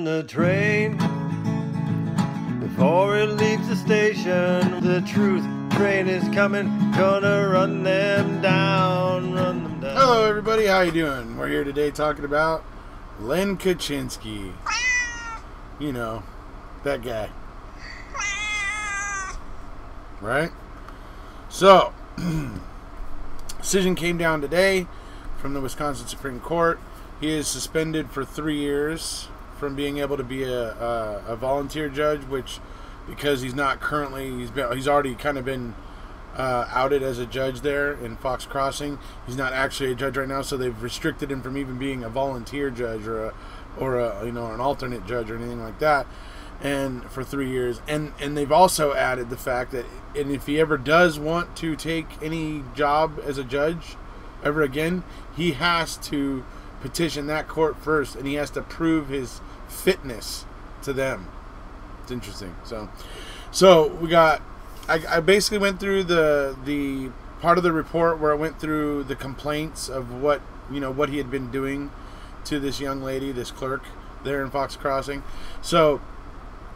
On the train before it leaves the station. The truth train is coming, gonna run them down, run them down. Hello, everybody. How you doing? We're here today talking about Len Kachinsky. You know, that guy. Right? So, decision came down today from the Wisconsin Supreme Court. He is suspended for three years from being able to be a, a, a volunteer judge, which because he's not currently he's been he's already kind of been uh, outed as a judge there in Fox Crossing. He's not actually a judge right now, so they've restricted him from even being a volunteer judge or a or a you know an alternate judge or anything like that. And for three years, and and they've also added the fact that and if he ever does want to take any job as a judge ever again, he has to petition that court first, and he has to prove his fitness to them. It's interesting. So, so we got. I, I basically went through the the part of the report where I went through the complaints of what you know what he had been doing to this young lady, this clerk there in Fox Crossing. So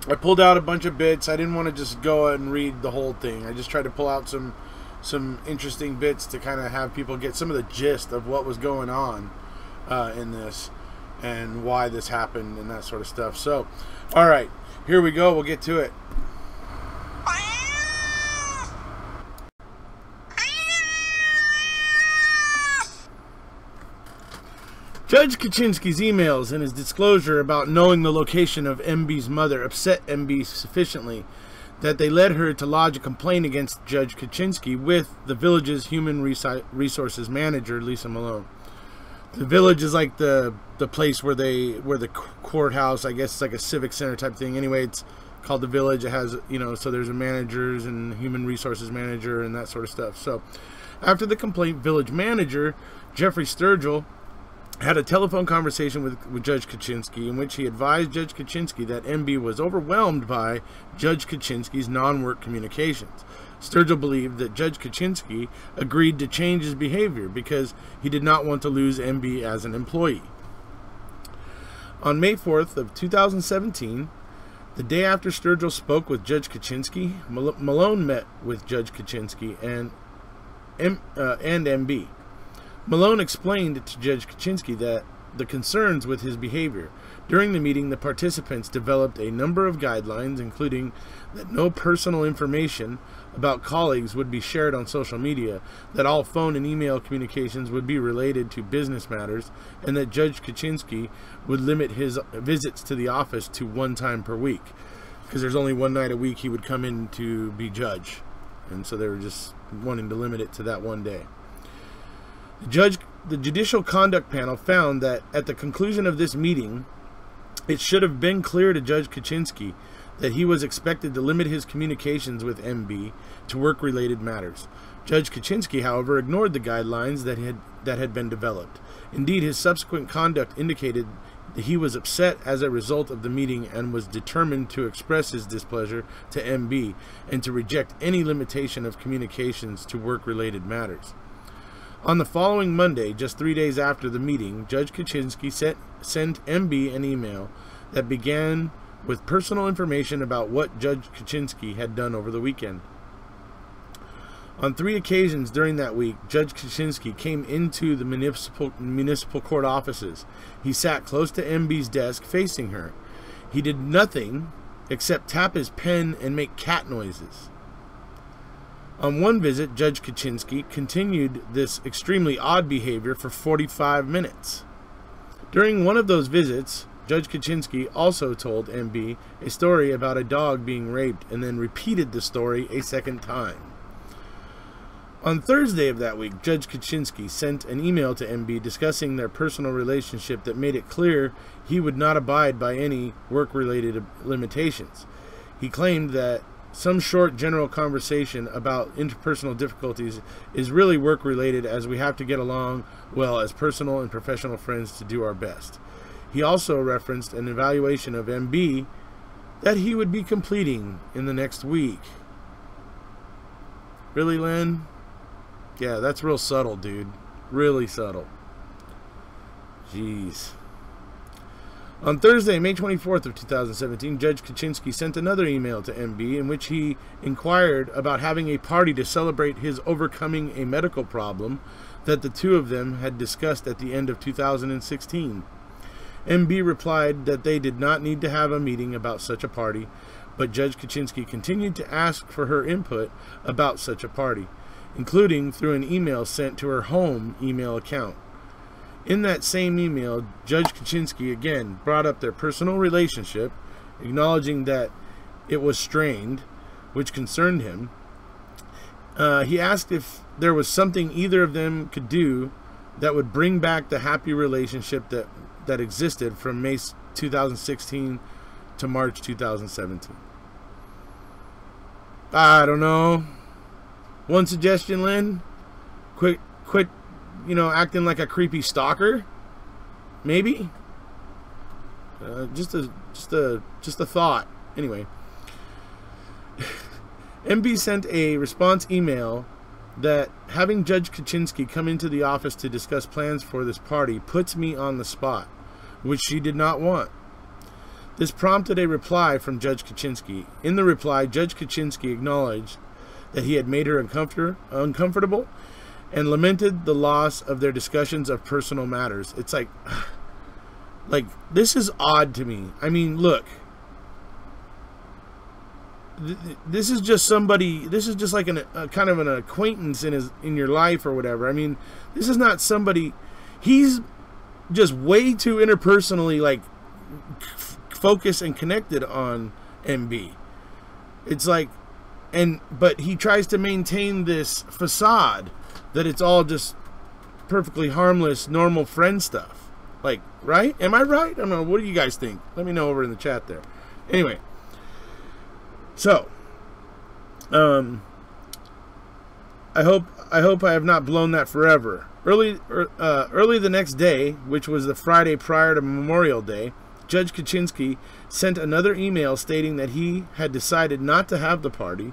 I pulled out a bunch of bits. I didn't want to just go and read the whole thing. I just tried to pull out some some interesting bits to kind of have people get some of the gist of what was going on uh, in this and why this happened and that sort of stuff. So, all right, here we go. We'll get to it. Judge Kachinsky's emails and his disclosure about knowing the location of MB's mother upset MB sufficiently that they led her to lodge a complaint against Judge Kachinsky with the village's human resources manager, Lisa Malone. The village is like the the place where they where the courthouse, I guess it's like a civic center type thing. Anyway, it's called the village. It has you know so there's a managers and human resources manager and that sort of stuff. So after the complaint, village manager Jeffrey Sturgill had a telephone conversation with, with Judge Kachinsky in which he advised Judge Kachinsky that MB was overwhelmed by Judge Kachinsky's non-work communications. Sturgill believed that Judge Kachinsky agreed to change his behavior because he did not want to lose MB as an employee. On May 4th of 2017, the day after Sturgill spoke with Judge Kachinsky, Malone met with Judge Kachinsky and, M, uh, and MB. Malone explained to Judge Kachinsky that the concerns with his behavior. During the meeting, the participants developed a number of guidelines, including that no personal information about colleagues would be shared on social media, that all phone and email communications would be related to business matters, and that Judge Kachinsky would limit his visits to the office to one time per week. Because there's only one night a week he would come in to be judge. And so they were just wanting to limit it to that one day. The judge, the Judicial Conduct Panel found that at the conclusion of this meeting, it should have been clear to Judge Kachinsky that he was expected to limit his communications with MB to work-related matters. Judge Kachinsky, however, ignored the guidelines that had that had been developed. Indeed, his subsequent conduct indicated that he was upset as a result of the meeting and was determined to express his displeasure to MB and to reject any limitation of communications to work-related matters. On the following Monday, just three days after the meeting, Judge Kachinsky sent, sent MB an email that began with personal information about what Judge Kachinsky had done over the weekend. On three occasions during that week, Judge Kachinsky came into the municipal, municipal court offices. He sat close to MB's desk facing her. He did nothing except tap his pen and make cat noises. On one visit, Judge Kachinsky continued this extremely odd behavior for 45 minutes. During one of those visits, Judge Kachinsky also told MB a story about a dog being raped and then repeated the story a second time. On Thursday of that week, Judge Kachinsky sent an email to MB discussing their personal relationship that made it clear he would not abide by any work related limitations. He claimed that some short general conversation about interpersonal difficulties is really work related as we have to get along well as personal and professional friends to do our best. He also referenced an evaluation of MB that he would be completing in the next week. Really, Len? Yeah, that's real subtle, dude. Really subtle. Jeez. On Thursday, May 24th of 2017, Judge Kachinsky sent another email to MB in which he inquired about having a party to celebrate his overcoming a medical problem that the two of them had discussed at the end of 2016. MB replied that they did not need to have a meeting about such a party, but Judge Kachinsky continued to ask for her input about such a party, including through an email sent to her home email account. In that same email, Judge Kachinsky again brought up their personal relationship, acknowledging that it was strained, which concerned him. Uh, he asked if there was something either of them could do that would bring back the happy relationship that, that existed from May 2016 to March 2017. I don't know. One suggestion, Lynn. Quit, quit you know, acting like a creepy stalker. Maybe. Uh, just a just a just a thought. Anyway, MB sent a response email that having Judge Kachinsky come into the office to discuss plans for this party puts me on the spot, which she did not want. This prompted a reply from Judge Kachinsky. In the reply, Judge Kachinsky acknowledged that he had made her uncomfort- uncomfortable and lamented the loss of their discussions of personal matters. It's like, like this is odd to me. I mean, look, this is just somebody. This is just like an, a kind of an acquaintance in his in your life or whatever. I mean, this is not somebody. He's just way too interpersonally like f- focused and connected on MB. It's like, and but he tries to maintain this facade that it's all just perfectly harmless, normal friend stuff. Like, right? Am I right? I don't know. What do you guys think? Let me know over in the chat there. Anyway, so, um, I hope I hope I have not blown that forever. Early, er, uh, early the next day, which was the Friday prior to Memorial Day, Judge Kachinsky sent another email stating that he had decided not to have the party,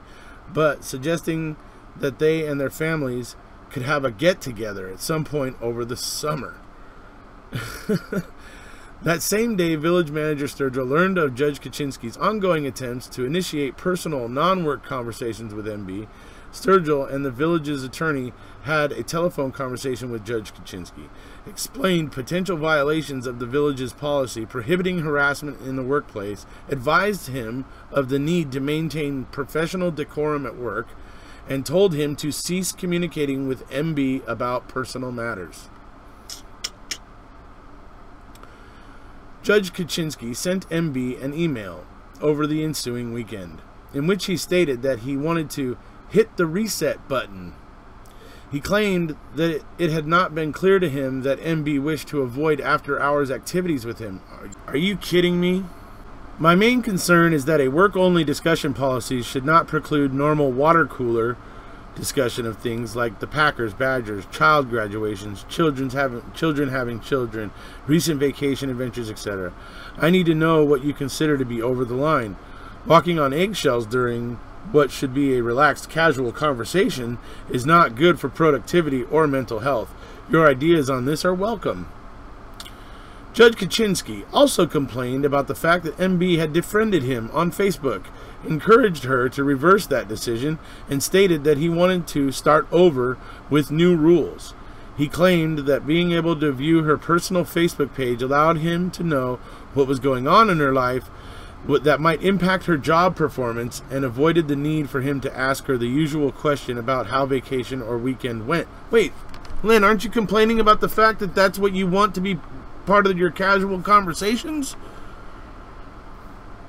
but suggesting that they and their families could have a get together at some point over the summer. that same day, village manager Sturgill learned of Judge Kachinsky's ongoing attempts to initiate personal, non work conversations with MB. Sturgill and the village's attorney had a telephone conversation with Judge Kachinsky, explained potential violations of the village's policy prohibiting harassment in the workplace, advised him of the need to maintain professional decorum at work, and told him to cease communicating with MB about personal matters. Judge Kachinsky sent MB an email over the ensuing weekend in which he stated that he wanted to hit the reset button. He claimed that it had not been clear to him that MB wished to avoid after hours activities with him. Are you kidding me? My main concern is that a work only discussion policy should not preclude normal water cooler discussion of things like the Packers, Badgers, child graduations, children's having children having children, recent vacation adventures, etc. I need to know what you consider to be over the line. Walking on eggshells during what should be a relaxed, casual conversation is not good for productivity or mental health. Your ideas on this are welcome. Judge Kachinsky also complained about the fact that MB had defriended him on Facebook, encouraged her to reverse that decision, and stated that he wanted to start over with new rules. He claimed that being able to view her personal Facebook page allowed him to know what was going on in her life that might impact her job performance and avoided the need for him to ask her the usual question about how vacation or weekend went. Wait, Lynn, aren't you complaining about the fact that that's what you want to be part of your casual conversations.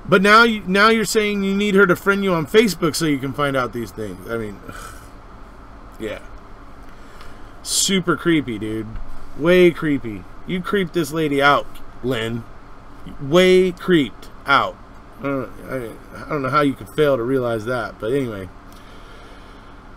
But now you now you're saying you need her to friend you on Facebook so you can find out these things. I mean, yeah. Super creepy, dude. Way creepy. You creeped this lady out, Lynn. Way creeped out. I don't, I, I don't know how you could fail to realize that, but anyway.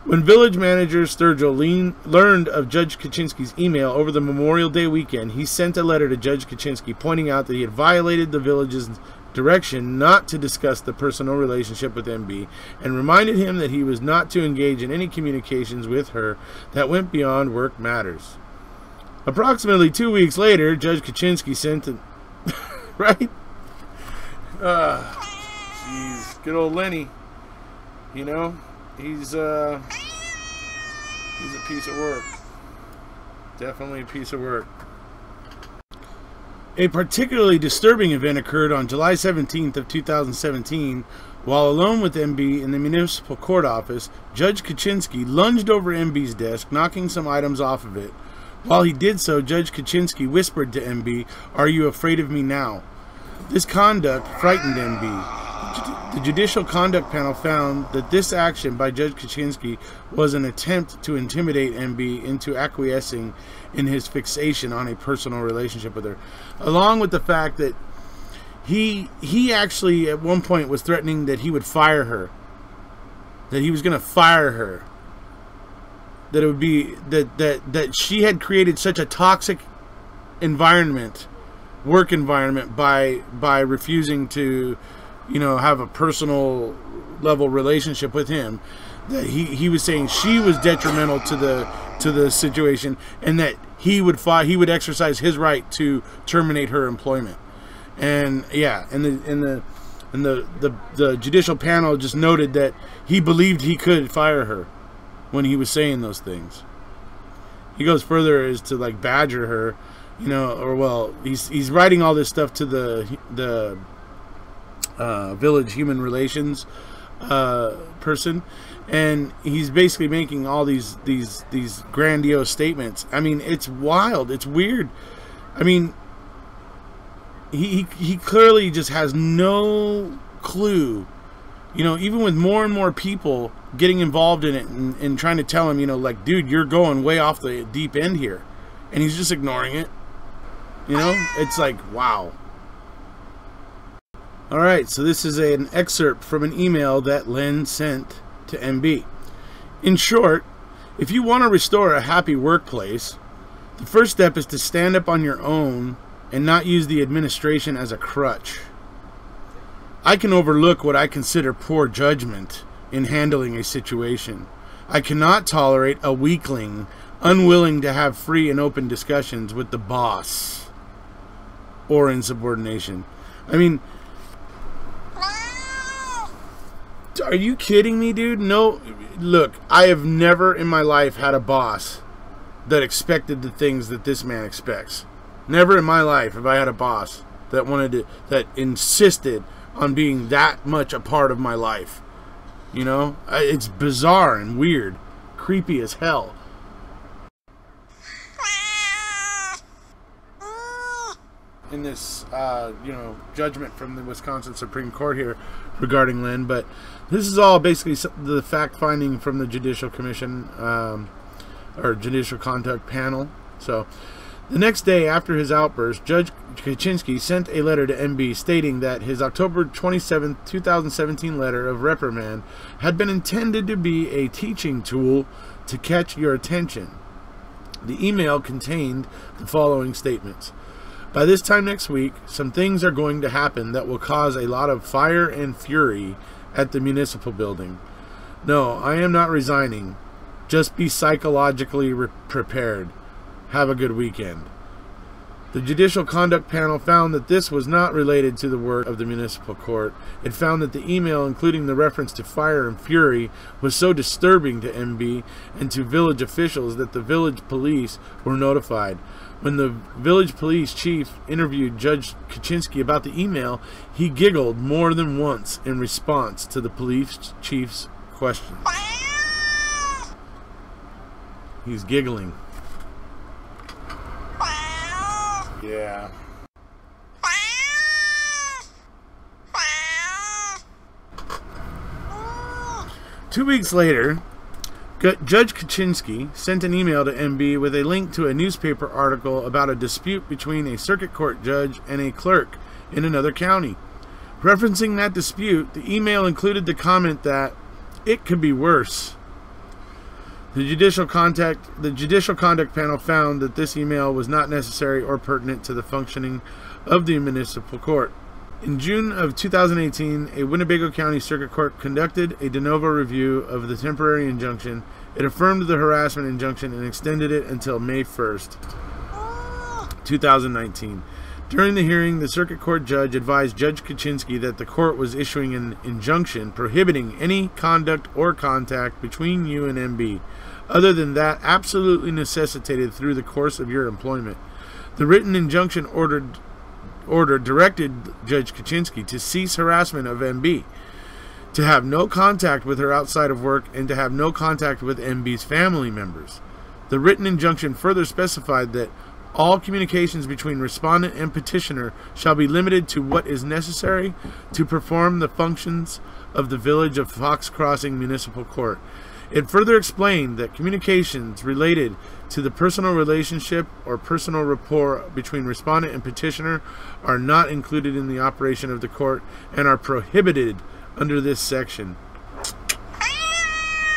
When village manager Sturgill lean, learned of Judge Kachinsky's email over the Memorial Day weekend, he sent a letter to Judge Kachinsky pointing out that he had violated the village's direction not to discuss the personal relationship with MB and reminded him that he was not to engage in any communications with her that went beyond work matters. Approximately two weeks later, Judge Kachinsky sent a right? Uh, jeez, good old Lenny. You know, he's uh, he's a piece of work. Definitely a piece of work. A particularly disturbing event occurred on July 17th of 2017. While alone with MB in the municipal court office, Judge Kachinsky lunged over MB's desk, knocking some items off of it. While he did so, Judge Kachinsky whispered to MB, Are you afraid of me now? This conduct frightened MB. The Judicial Conduct Panel found that this action by Judge Kachinsky was an attempt to intimidate MB into acquiescing in his fixation on a personal relationship with her, along with the fact that he he actually at one point was threatening that he would fire her, that he was going to fire her, that it would be that that that she had created such a toxic environment, work environment by by refusing to, you know, have a personal level relationship with him that he, he was saying she was detrimental to the to the situation and that he would fi- he would exercise his right to terminate her employment. And yeah and the and the and the, the the judicial panel just noted that he believed he could fire her when he was saying those things. He goes further as to like badger her you know or well he's he's writing all this stuff to the the uh, village human relations uh, person. And he's basically making all these these these grandiose statements. I mean it's wild. It's weird. I mean he he, he clearly just has no clue. You know even with more and more people getting involved in it and, and trying to tell him you know like dude you're going way off the deep end here. And he's just ignoring it. You know? It's like wow all right so this is a, an excerpt from an email that len sent to MB. In short, if you want to restore a happy workplace, the first step is to stand up on your own and not use the administration as a crutch. I can overlook what I consider poor judgment in handling a situation. I cannot tolerate a weakling unwilling to have free and open discussions with the boss or insubordination. I mean, are you kidding me, dude? No, look, I have never in my life had a boss that expected the things that this man expects. Never in my life have I had a boss that wanted to, that insisted on being that much a part of my life. You know, it's bizarre and weird, creepy as hell. In this, uh, you know, judgment from the Wisconsin Supreme Court here regarding Lynn, but this is all basically the fact finding from the Judicial Commission um, or Judicial Conduct Panel. So, the next day after his outburst, Judge Kachinsky sent a letter to MB stating that his October 27, 2017 letter of reprimand had been intended to be a teaching tool to catch your attention. The email contained the following statements. By this time next week, some things are going to happen that will cause a lot of fire and fury at the municipal building. No, I am not resigning. Just be psychologically re- prepared. Have a good weekend. The Judicial Conduct Panel found that this was not related to the work of the municipal court. It found that the email, including the reference to fire and fury, was so disturbing to MB and to village officials that the village police were notified. When the village police chief interviewed Judge Kachinsky about the email, he giggled more than once in response to the police chief's question. He's giggling. Yeah. Two weeks later, Judge Kachinsky sent an email to MB with a link to a newspaper article about a dispute between a circuit court judge and a clerk in another county. Referencing that dispute, the email included the comment that it could be worse. The judicial contact the judicial conduct panel found that this email was not necessary or pertinent to the functioning of the municipal court. In June of 2018, a Winnebago County Circuit Court conducted a de novo review of the temporary injunction. It affirmed the harassment injunction and extended it until May 1st, 2019. During the hearing, the circuit court judge advised Judge Kachinsky that the court was issuing an injunction prohibiting any conduct or contact between you and MB, other than that absolutely necessitated through the course of your employment. The written injunction ordered order directed Judge Kachinsky to cease harassment of MB, to have no contact with her outside of work, and to have no contact with MB's family members. The written injunction further specified that all communications between respondent and petitioner shall be limited to what is necessary to perform the functions of the village of Fox Crossing Municipal Court. It further explained that communications related to the personal relationship or personal rapport between respondent and petitioner are not included in the operation of the court and are prohibited under this section.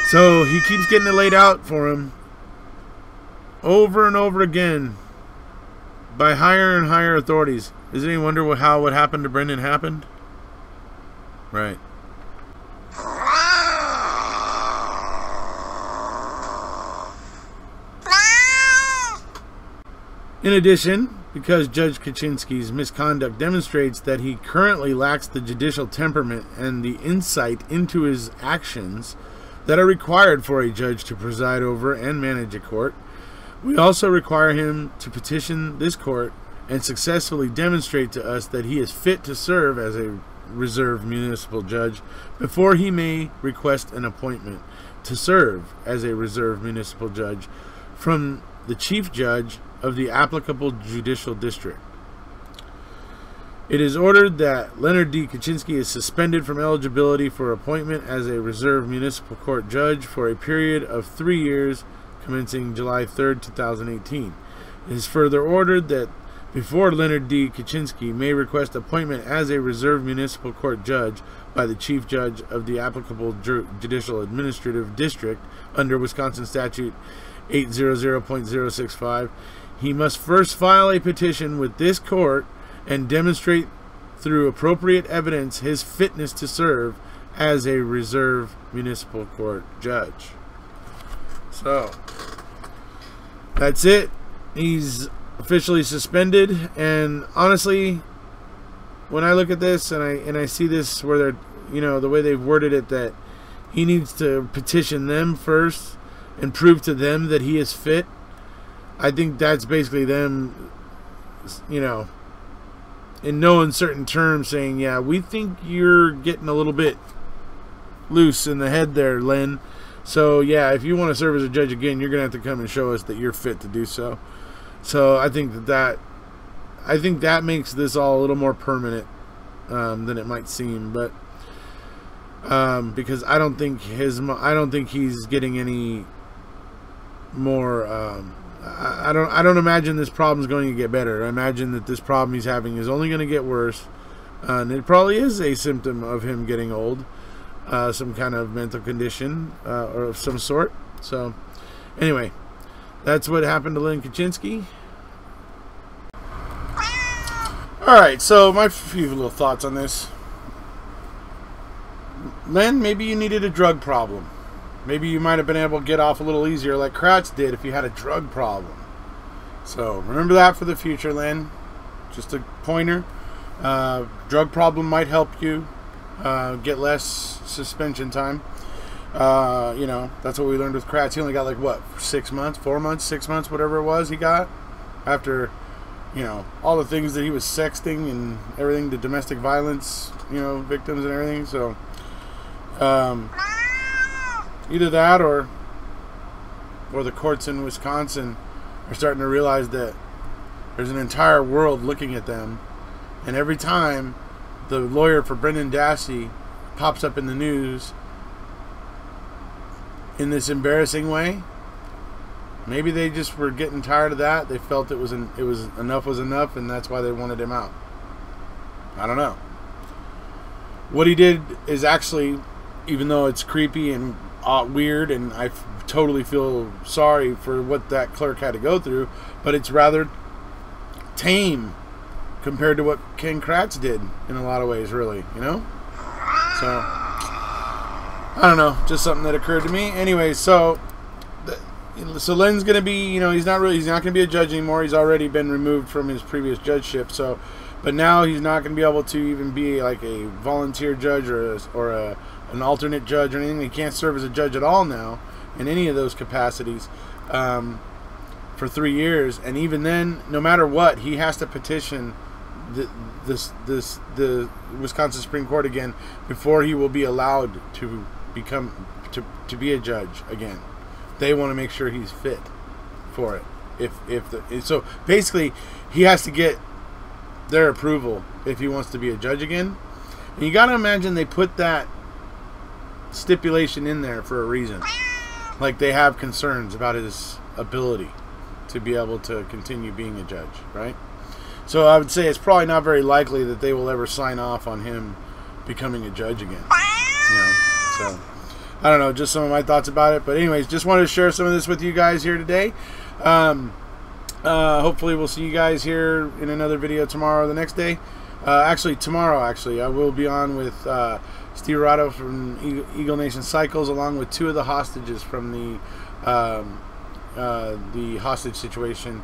So he keeps getting it laid out for him over and over again by higher and higher authorities. Is it any wonder how what happened to Brendan happened? Right. In addition, because Judge Kachinsky's misconduct demonstrates that he currently lacks the judicial temperament and the insight into his actions that are required for a judge to preside over and manage a court, we also require him to petition this court and successfully demonstrate to us that he is fit to serve as a reserve municipal judge before he may request an appointment to serve as a reserve municipal judge from the chief judge of the applicable judicial district. It is ordered that Leonard D. Kachinsky is suspended from eligibility for appointment as a reserve municipal court judge for a period of three years commencing July 3, 2018. It is further ordered that before Leonard D. Kachinsky may request appointment as a reserve municipal court judge by the chief judge of the applicable judicial administrative district under Wisconsin statute 800.065, he must first file a petition with this court and demonstrate through appropriate evidence his fitness to serve as a reserve municipal court judge. So, that's it. He's officially suspended and honestly when I look at this and I and I see this where they're you know the way they've worded it that he needs to petition them first and prove to them that he is fit I think that's basically them, you know, in no uncertain terms saying, yeah, we think you're getting a little bit loose in the head there, Len. So, yeah, if you want to serve as a judge again, you're going to have to come and show us that you're fit to do so. So, I think that that, I think that makes this all a little more permanent um, than it might seem. But, um, because I don't think his, I don't think he's getting any more, um, I don't I don't imagine this problem is going to get better. I imagine that this problem he's having is only going to get worse, uh, and it probably is a symptom of him getting old, uh, some kind of mental condition uh, or of some sort. So, anyway, that's what happened to Lynn Kachinsky. All right, so my few little thoughts on this. Len, maybe you needed a drug problem. Maybe you might have been able to get off a little easier like Kratz did if you had a drug problem. So remember that for the future, Lynn. Just a pointer. Uh, drug problem might help you uh, get less suspension time. Uh, you know, that's what we learned with Kratz. He only got like what, six months, four months, six months, whatever it was he got after, you know, all the things that he was sexting and everything, the domestic violence, you know, victims and everything. So, um, Either that or or the courts in Wisconsin are starting to realize that there's an entire world looking at them. And every time the lawyer for Brendan Dassey pops up in the news in this embarrassing way, maybe they just were getting tired of that. They felt it was an, it was enough was enough, and that's why they wanted him out. I don't know. What he did is actually, even though it's creepy and uh, weird, and I f- totally feel sorry for what that clerk had to go through. But it's rather tame compared to what Ken Kratz did in a lot of ways, really. You know, so I don't know, just something that occurred to me. Anyway, so so going to be, you know, he's not really, he's not to be a judge anymore. He's already been removed from his previous judgeship. So, but now he's not to be able to even be like a volunteer judge or a, or a, an alternate judge or anything. He can't serve as a judge at all now in any of those capacities um, for three years. And even then, no matter what, he has to petition the, this this the Wisconsin Supreme Court again before he will be allowed to become to, to be a judge again they want to make sure he's fit for it. If if the so basically he has to get their approval if he wants to be a judge again. And you got to imagine they put that stipulation in there for a reason. Like they have concerns about his ability to be able to continue being a judge, right? So I would say it's probably not very likely that they will ever sign off on him becoming a judge again. You know, so I don't know, just some of my thoughts about it. But anyways, just wanted to share some of this with you guys here today. Um, uh, hopefully, we'll see you guys here in another video tomorrow, the next day. Uh, actually, tomorrow, actually, I will be on with uh, Steve Rado from Eagle Nation Cycles, along with two of the hostages from the um, uh, the hostage situation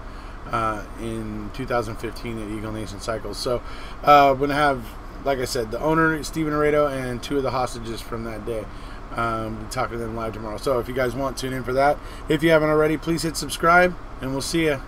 uh, in 2015 at Eagle Nation Cycles. So, uh, we're gonna have, like I said, the owner Steven Aredo and two of the hostages from that day. Um, we'll talking to them live tomorrow. So if you guys want, tune in for that. If you haven't already, please hit subscribe, and we'll see you